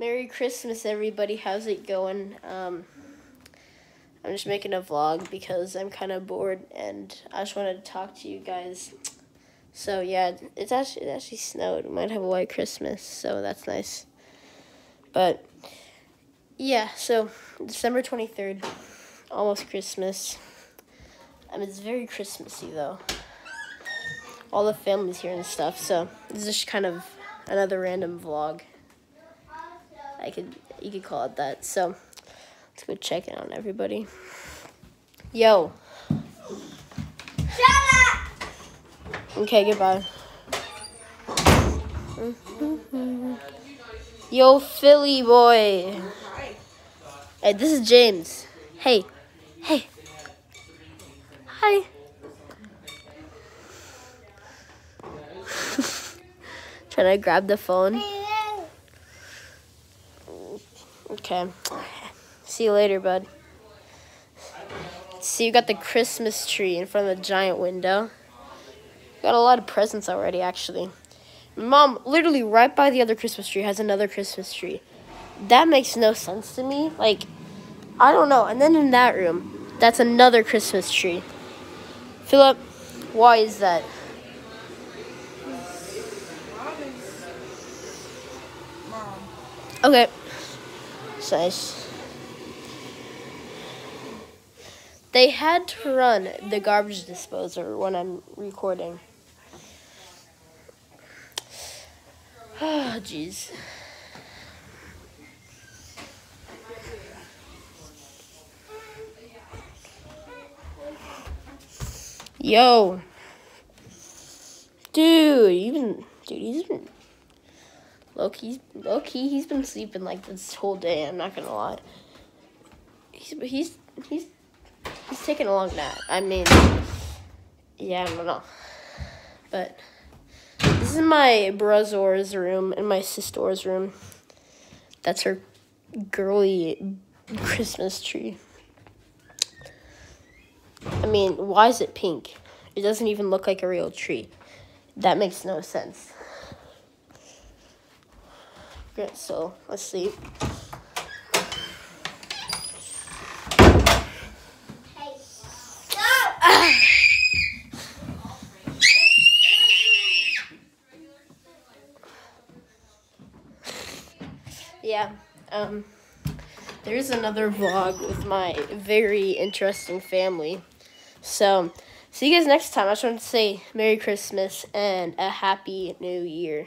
Merry Christmas, everybody. How's it going? Um, I'm just making a vlog because I'm kind of bored and I just wanted to talk to you guys. So yeah, it's actually it actually snowed. We might have a white Christmas, so that's nice. But yeah, so December 23rd, almost Christmas. I mean, it's very Christmassy though. All the families here and stuff. So this is just kind of another random vlog. I could you could call it that. So let's go check in on everybody. Yo. Shut up! Okay, goodbye. Yo, Philly boy. Hey, this is James. Hey, hey. Hi. Trying to grab the phone. Okay. See you later, bud. See, you got the Christmas tree in front of the giant window. Got a lot of presents already, actually. Mom, literally right by the other Christmas tree, has another Christmas tree. That makes no sense to me. Like, I don't know. And then in that room, that's another Christmas tree. Philip, why is that? Okay. Nice. They had to run the garbage disposer when I'm recording. Oh, jeez. Yo. Dude, even dude, he's been low key, he's been sleeping like this whole day, I'm not gonna lie. He's he's he's he's taking a long nap. I mean yeah, I don't know. But this is my brother's room and my sister's room. That's her girly Christmas tree. I mean, why is it pink? It doesn't even look like a real tree. That makes no sense. Okay, so let's see. Yeah. Um there's another vlog with my very interesting family. So, see you guys next time. I just want to say Merry Christmas and a Happy New Year.